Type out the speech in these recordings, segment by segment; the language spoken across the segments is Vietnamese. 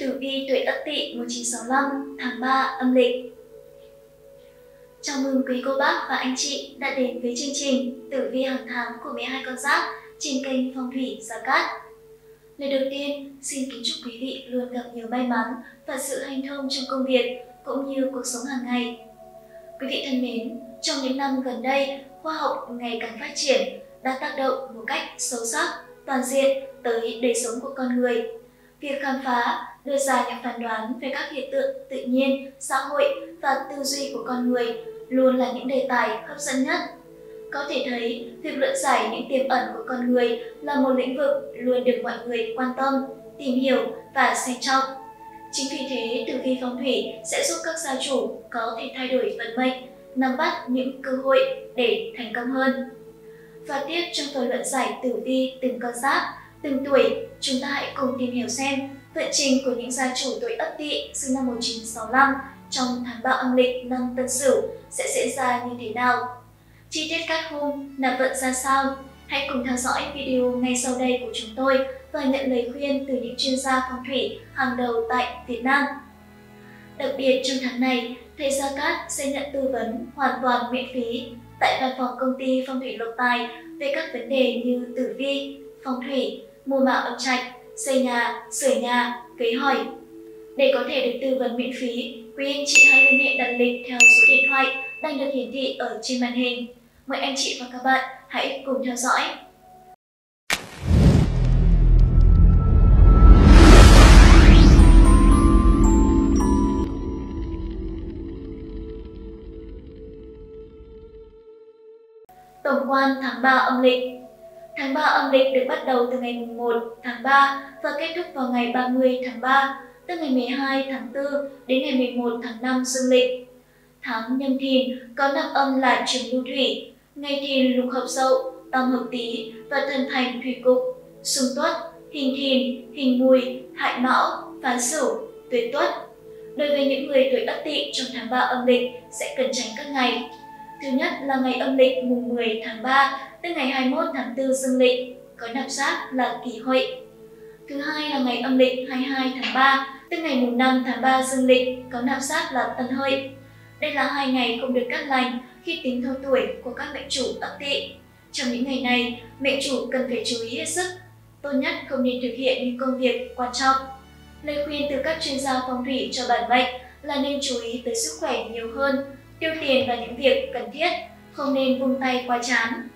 Tử vi tuổi Ất Tỵ 1965 tháng 3 âm lịch. Chào mừng quý cô bác và anh chị đã đến với chương trình Tử vi hàng tháng của 12 con giáp trên kênh Phong thủy Gia Cát. Lời đầu tiên, xin kính chúc quý vị luôn gặp nhiều may mắn và sự hanh thông trong công việc cũng như cuộc sống hàng ngày. Quý vị thân mến, trong những năm gần đây, khoa học ngày càng phát triển đã tác động một cách sâu sắc, toàn diện tới đời sống của con người. Việc khám phá, đưa ra những phán đoán về các hiện tượng tự nhiên, xã hội và tư duy của con người luôn là những đề tài hấp dẫn nhất. Có thể thấy, việc luận giải những tiềm ẩn của con người là một lĩnh vực luôn được mọi người quan tâm, tìm hiểu và xem trọng. Chính vì thế, tử vi phong thủy sẽ giúp các gia chủ có thể thay đổi vận mệnh, nắm bắt những cơ hội để thành công hơn. Và tiếp trong phần luận giải tử vi từng con giáp, từng tuổi, chúng ta hãy cùng tìm hiểu xem vận trình của những gia chủ tuổi Ất Tỵ sinh năm 1965 trong tháng 3 âm lịch năm Tân Sửu sẽ diễn ra như thế nào. Chi tiết các hôm, nạp vận ra sao? Hãy cùng theo dõi video ngay sau đây của chúng tôi và nhận lời khuyên từ những chuyên gia phong thủy hàng đầu tại Việt Nam. Đặc biệt trong tháng này, thầy Gia Cát sẽ nhận tư vấn hoàn toàn miễn phí tại văn phòng công ty Phong thủy Lộc Tài về các vấn đề như tử vi, phong thủy, mùa mạo âm trạch, xây nhà, sửa nhà, kế hỏi. Để có thể được tư vấn miễn phí, quý anh chị hãy liên hệ đặt lịch theo số điện thoại đang được hiển thị ở trên màn hình. Mời anh chị và các bạn hãy cùng theo dõi. Tổng quan tháng 3 âm lịch Tháng 3 âm lịch được bắt đầu từ ngày 1 tháng 3 và kết thúc vào ngày 30 tháng 3, tức ngày 12 tháng 4 đến ngày 11 tháng 5 dương lịch. Tháng nhâm thìn có năm âm là trường lưu thủy, ngày thìn lục hợp dậu, tam hợp tý và thần thành thủy cục, xung tuất, hình thìn, hình mùi, hại mão, phán sửu, tuyệt tuất. Đối với những người tuổi ất tỵ trong tháng 3 âm lịch sẽ cần tránh các ngày. Thứ nhất là ngày âm lịch mùng 10 tháng 3 tức ngày 21 tháng 4 dương lịch, có nạp sắc là kỷ hợi. Thứ hai là ngày âm lịch 22 tháng 3, tức ngày mùng 5 tháng 3 dương lịch, có nạp sắc là tân hợi. Đây là hai ngày không được cắt lành khi tính theo tuổi của các mệnh chủ ất tỵ. Trong những ngày này, mệnh chủ cần phải chú ý hết sức. Tốt nhất không nên thực hiện những công việc quan trọng. Lời khuyên từ các chuyên gia phong thủy cho bản mệnh là nên chú ý tới sức khỏe nhiều hơn, tiêu tiền vào những việc cần thiết, không nên vung tay quá chán.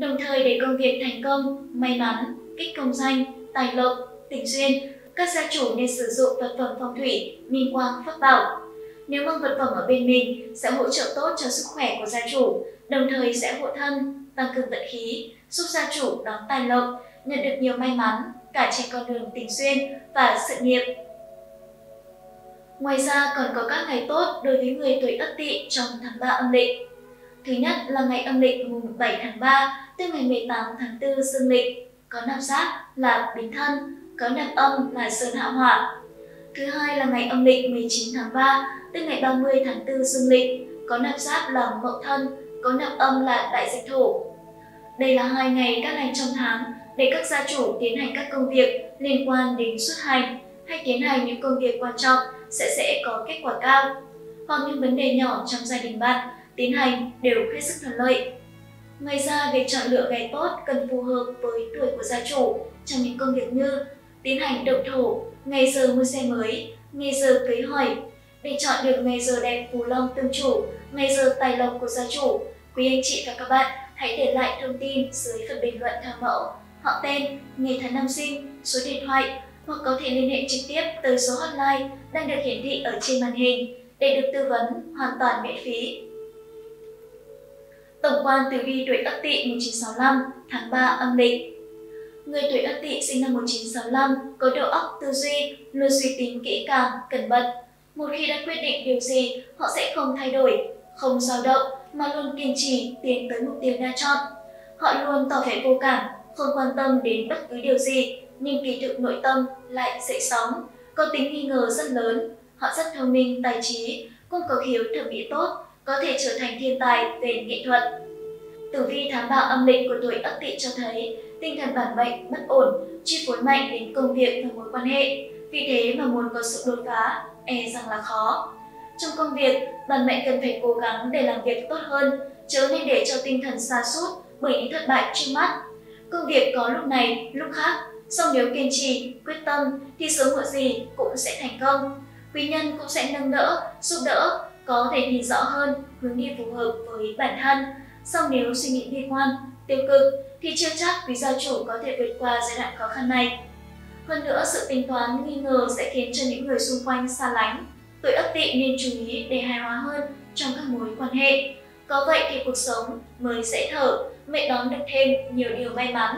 Đồng thời để công việc thành công, may mắn, kích công danh, tài lộc, tình duyên, các gia chủ nên sử dụng vật phẩm phong thủy, minh quang, pháp bảo. Nếu mang vật phẩm ở bên mình sẽ hỗ trợ tốt cho sức khỏe của gia chủ, đồng thời sẽ hộ thân, tăng cường vận khí, giúp gia chủ đón tài lộc, nhận được nhiều may mắn cả trên con đường tình duyên và sự nghiệp. Ngoài ra còn có các ngày tốt đối với người tuổi Ất Tỵ trong tháng 3 âm lịch. Thứ nhất là ngày âm lịch mùng 7 tháng 3 tức ngày 18 tháng 4 dương lịch, có nạp giáp là Bính Thân, có nạp âm là Sơn Hạ Hỏa. Thứ hai là ngày âm lịch 19 tháng 3 tức ngày 30 tháng 4 dương lịch, có nạp giáp là Mậu Thân, có nạp âm là Đại Dịch Thổ. Đây là hai ngày các ngày trong tháng để các gia chủ tiến hành các công việc liên quan đến xuất hành hay tiến hành những công việc quan trọng sẽ sẽ có kết quả cao. Hoặc những vấn đề nhỏ trong gia đình bạn tiến hành đều hết sức thuận lợi. Ngoài ra, việc chọn lựa ngày tốt cần phù hợp với tuổi của gia chủ trong những công việc như tiến hành động thổ, ngày giờ mua xe mới, ngày giờ cưới hỏi. Để chọn được ngày giờ đẹp phù long tương chủ, ngày giờ tài lộc của gia chủ, quý anh chị và các bạn hãy để lại thông tin dưới phần bình luận theo mẫu, họ tên, ngày tháng năm sinh, số điện thoại hoặc có thể liên hệ trực tiếp tới số hotline đang được hiển thị ở trên màn hình để được tư vấn hoàn toàn miễn phí. Tổng quan tử vi tuổi Ất Tỵ 1965 tháng 3 âm lịch. Người tuổi Ất Tỵ sinh năm 1965 có đầu óc tư duy, luôn suy tính kỹ càng, cẩn mật. Một khi đã quyết định điều gì, họ sẽ không thay đổi, không dao động mà luôn kiên trì tiến tới mục tiêu đã chọn. Họ luôn tỏ vẻ vô cảm, không quan tâm đến bất cứ điều gì, nhưng kỳ thực nội tâm lại dậy sóng, có tính nghi ngờ rất lớn. Họ rất thông minh, tài trí, cũng có khiếu thẩm mỹ tốt, có thể trở thành thiên tài về nghệ thuật. Tử vi tháng 3 âm lịch của tuổi Ất Tỵ cho thấy tinh thần bản mệnh bất ổn, chi phối mạnh đến công việc và mối quan hệ. Vì thế mà muốn có sự đột phá, e rằng là khó. Trong công việc, bản mệnh cần phải cố gắng để làm việc tốt hơn, chớ nên để cho tinh thần xa sút bởi những thất bại trước mắt. Công việc có lúc này, lúc khác, song nếu kiên trì, quyết tâm thì sớm muộn gì cũng sẽ thành công. Quý nhân cũng sẽ nâng đỡ, giúp đỡ, có thể nhìn rõ hơn hướng đi phù hợp với bản thân. Song nếu suy nghĩ bi quan, tiêu cực thì chưa chắc quý gia chủ có thể vượt qua giai đoạn khó khăn này. Hơn nữa, sự tính toán nghi ngờ sẽ khiến cho những người xung quanh xa lánh. Tuổi ất tỵ nên chú ý để hài hòa hơn trong các mối quan hệ. Có vậy thì cuộc sống mới dễ thở, mẹ đón được thêm nhiều điều may mắn.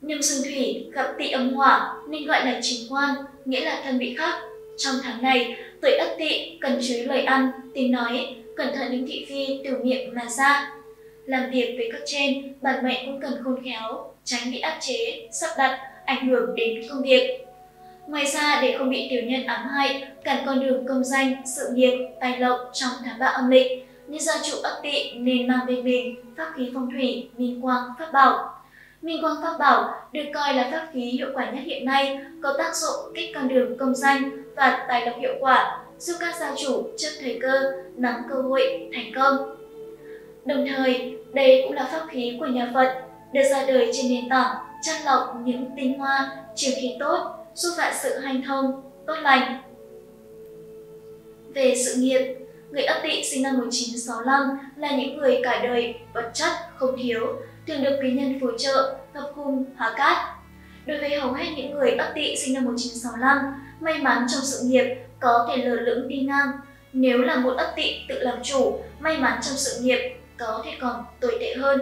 Nhâm dương thủy gặp tỵ âm hỏa nên gọi là chính quan, nghĩa là thân bị khắc. Trong tháng này, tuổi ất tỵ cần chú ý lời ăn, tiếng nói, cẩn thận những thị phi từ miệng mà ra. Làm việc với cấp trên, bản mệnh cũng cần khôn khéo, tránh bị áp chế, sắp đặt, ảnh hưởng đến công việc. Ngoài ra, để không bị tiểu nhân ám hại, cản con đường công danh, sự nghiệp, tài lộc trong tháng 3 âm lịch, như gia chủ ất tỵ nên mang bên mình pháp khí phong thủy, minh quang, pháp bảo. Minh quang pháp bảo được coi là pháp khí hiệu quả nhất hiện nay, có tác dụng kích con đường công danh và tài lộc hiệu quả, giúp các gia chủ trước thời cơ, nắm cơ hội, thành công. Đồng thời, đây cũng là pháp khí của nhà Phật, được ra đời trên nền tảng chắt lọc những tinh hoa, trường khí tốt, giúp vạn sự hanh thông, tốt lành. Về sự nghiệp, người Ất Tỵ sinh năm 1965 là những người cả đời vật chất không thiếu, thường được quý nhân phù trợ, thập cung, hóa cát. Đối với hầu hết những người Ất Tỵ sinh năm 1965, may mắn trong sự nghiệp có thể lờ lững đi ngang. Nếu là một Ất Tỵ tự làm chủ, may mắn trong sự nghiệp có thể còn tồi tệ hơn.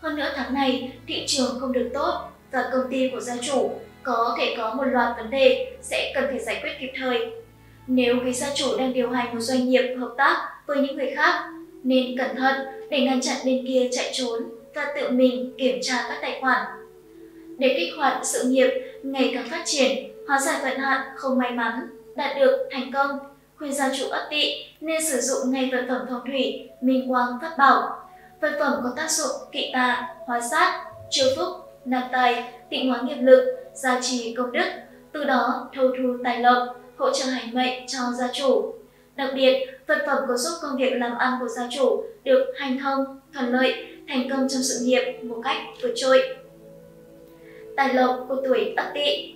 Hơn nữa tháng này, thị trường không được tốt và công ty của gia chủ có thể có một loạt vấn đề sẽ cần phải giải quyết kịp thời. Nếu quý gia chủ đang điều hành một doanh nghiệp hợp tác với những người khác, nên cẩn thận để ngăn chặn bên kia chạy trốn và tự mình kiểm tra các tài khoản. Để kích hoạt sự nghiệp ngày càng phát triển, hóa giải vận hạn không may mắn, đạt được thành công, khuyên gia chủ ất tỵ nên sử dụng ngay vật phẩm phong thủy, minh quang pháp bảo. Vật phẩm có tác dụng kỵ tà, hóa sát, chiêu phúc, nạp tài, tịnh hóa nghiệp lực, gia trì công đức, từ đó thâu thu tài lộc, hỗ trợ hành mệnh cho gia chủ. Đặc biệt, vật phẩm có giúp công việc làm ăn của gia chủ được hành thông, thuận lợi, thành công trong sự nghiệp một cách vượt trội. Tài lộc của tuổi Ất Tỵ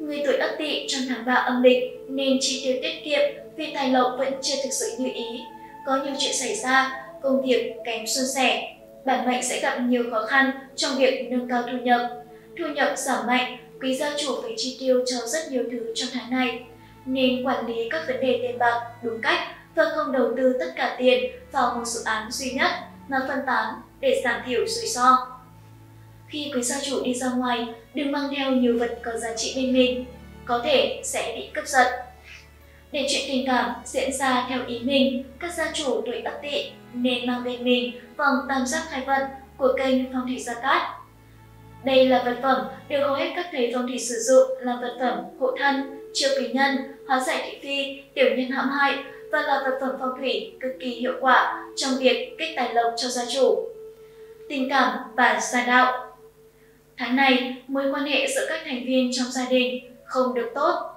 Người tuổi Ất Tỵ trong tháng 3 âm lịch nên chi tiêu tiết kiệm vì tài lộc vẫn chưa thực sự như ý. Có nhiều chuyện xảy ra, công việc kém suôn sẻ. Bản mệnh sẽ gặp nhiều khó khăn trong việc nâng cao thu nhập. Thu nhập giảm mạnh, quý gia chủ phải chi tiêu cho rất nhiều thứ trong tháng này. Nên quản lý các vấn đề tiền bạc đúng cách và không đầu tư tất cả tiền vào một dự án duy nhất mà phân tán để giảm thiểu rủi ro. Khi quý gia chủ đi ra ngoài, đừng mang theo nhiều vật có giá trị bên mình, có thể sẽ bị cướp giật. Để chuyện tình cảm diễn ra theo ý mình, các gia chủ tuổi ất tỵ nên mang bên mình vòng tam giác khai vận của kênh Phong thủy Gia Cát. Đây là vật phẩm được hầu hết các thầy phong thủy sử dụng làm vật phẩm hộ thân, chiêu kỳ nhân, hóa giải thị phi, tiểu nhân hãm hại và là vật phẩm phong thủy cực kỳ hiệu quả trong việc kích tài lộc cho gia chủ. Tình cảm và gia đạo Tháng này, mối quan hệ giữa các thành viên trong gia đình không được tốt.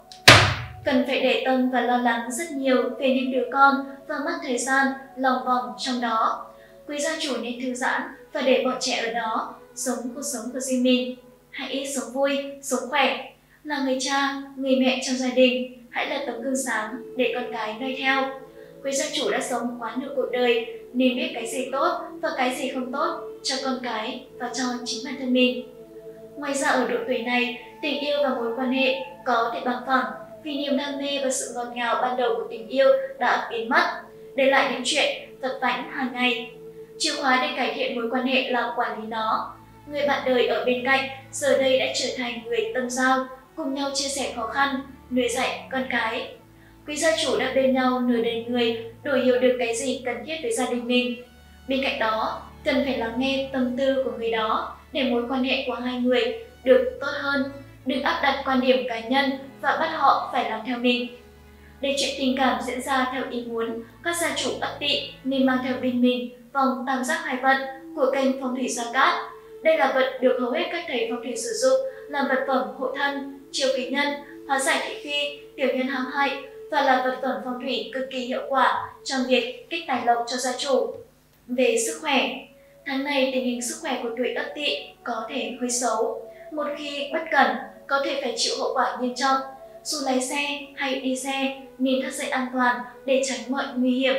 Cần phải để tâm và lo lắng rất nhiều về những đứa con và mất thời gian lòng vòng trong đó. Quý gia chủ nên thư giãn và để bọn trẻ ở đó sống cuộc sống của riêng mình. Hãy sống vui, sống khỏe. Là người cha, người mẹ trong gia đình, hãy là tấm gương sáng để con cái noi theo. Quý gia chủ đã sống quá nửa cuộc đời nên biết cái gì tốt và cái gì không tốt cho con cái và cho chính bản thân mình. Ngoài ra ở độ tuổi này, tình yêu và mối quan hệ có thể bằng phẳng vì niềm đam mê và sự ngọt ngào ban đầu của tình yêu đã biến mất, để lại những chuyện vật vãnh hàng ngày. Chìa khóa để cải thiện mối quan hệ là quản lý nó. Người bạn đời ở bên cạnh giờ đây đã trở thành người tâm giao, cùng nhau chia sẻ khó khăn, nuôi dạy con cái. Quý gia chủ đã bên nhau nửa đời người, đủ hiểu được cái gì cần thiết với gia đình mình. Bên cạnh đó, cần phải lắng nghe tâm tư của người đó để mối quan hệ của hai người được tốt hơn. Đừng áp đặt quan điểm cá nhân và bắt họ phải làm theo mình. Để chuyện tình cảm diễn ra theo ý muốn, các gia chủ ấp tỵ nên mang theo bên mình vòng tam giác hai vận của kênh phong thủy Gia Cát. Đây là vật được hầu hết các thầy phong thủy sử dụng làm vật phẩm hộ thân, chiêu kỳ nhân, hóa giải thị phi, tiểu nhân hãm hại và là vật phẩm phong thủy cực kỳ hiệu quả trong việc kích tài lộc cho gia chủ. Về sức khỏe, tháng này tình hình sức khỏe của tuổi Ất Tỵ có thể hơi xấu. Một khi bất cẩn, có thể phải chịu hậu quả nghiêm trọng. Dù lái xe hay đi xe, nên thắt dây an toàn để tránh mọi nguy hiểm.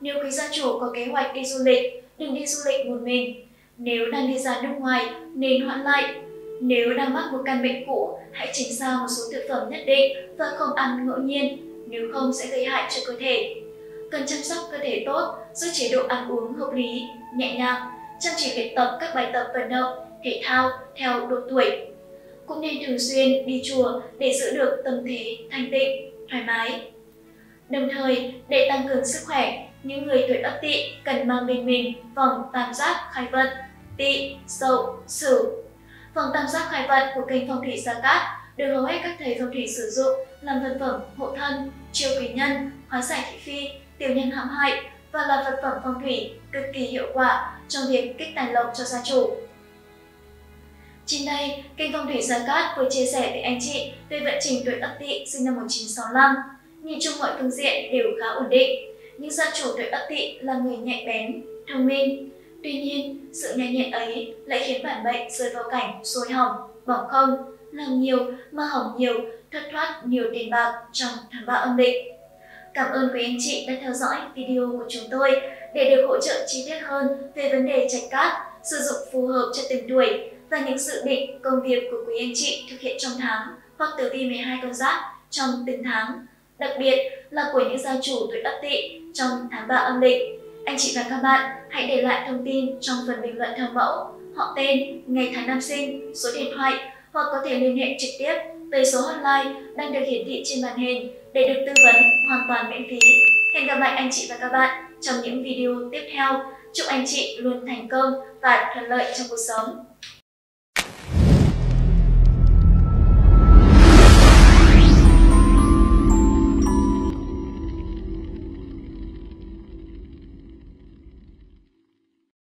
Nếu quý gia chủ có kế hoạch đi du lịch, đừng đi du lịch một mình. Nếu đang đi ra nước ngoài, nên hoãn lại. Nếu đang mắc một căn bệnh cũ, hãy tránh xa một số thực phẩm nhất định và không ăn ngẫu nhiên, nếu không sẽ gây hại cho cơ thể. Cần chăm sóc cơ thể tốt, giữ chế độ ăn uống hợp lý, nhẹ nhàng, chăm chỉ luyện tập các bài tập vận động, thể thao theo độ tuổi. Cũng nên thường xuyên đi chùa để giữ được tâm thế thanh tịnh, thoải mái. Đồng thời, để tăng cường sức khỏe, những người tuổi ất tỵ cần mang bên mình vòng tam giác khai vận, tỵ, sậu, sửu phần tam giác khai vận của kênh phong thủy Gia Cát được hầu hết các thầy phong thủy sử dụng làm vật phẩm hộ thân, chiêu quý nhân, hóa giải thị phi, tiểu nhân hãm hại và là vật phẩm phong thủy cực kỳ hiệu quả trong việc kích tài lộc cho gia chủ. Trên đây, kênh Phong thủy Gia Cát vừa chia sẻ với anh chị về vận trình tuổi Ất Tỵ sinh năm 1965. Nhìn chung mọi phương diện đều khá ổn định, nhưng gia chủ tuổi Ất Tỵ là người nhạy bén, thông minh. Tuy nhiên, sự nhanh nhẹn ấy lại khiến bản mệnh rơi vào cảnh sôi hỏng, bỏng không, làm nhiều mà hỏng nhiều, thất thoát nhiều tiền bạc trong tháng 3 âm lịch. Cảm ơn quý anh chị đã theo dõi video của chúng tôi để được hỗ trợ chi tiết hơn về vấn đề trạch cát, sử dụng phù hợp cho từng tuổi và những dự định công việc của quý anh chị thực hiện trong tháng hoặc tử vi 12 con giáp trong từng tháng, đặc biệt là của những gia chủ tuổi Ất Tỵ trong tháng 3 âm lịch. Anh chị và các bạn hãy để lại thông tin trong phần bình luận theo mẫu, họ tên, ngày tháng năm sinh, số điện thoại hoặc có thể liên hệ trực tiếp tới số hotline đang được hiển thị trên màn hình để được tư vấn hoàn toàn miễn phí. Hẹn gặp lại anh chị và các bạn trong những video tiếp theo. Chúc anh chị luôn thành công và thuận lợi trong cuộc sống.